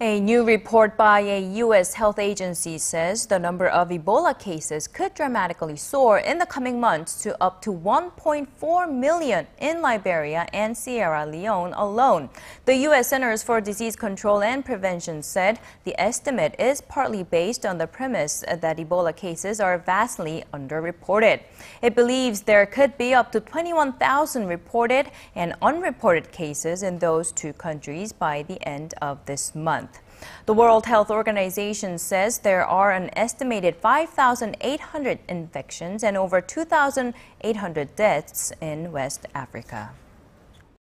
A new report by a U.S. health agency says the number of Ebola cases could dramatically soar in the coming months to up to 1.4 million in Liberia and Sierra Leone alone. The U.S. Centers for Disease Control and Prevention said the estimate is partly based on the premise that Ebola cases are vastly underreported. It believes there could be up to 21,000 reported and unreported cases in those two countries by the end of this month. The World Health Organization says there are an estimated 5,800 infections and over 2,800 deaths in West Africa.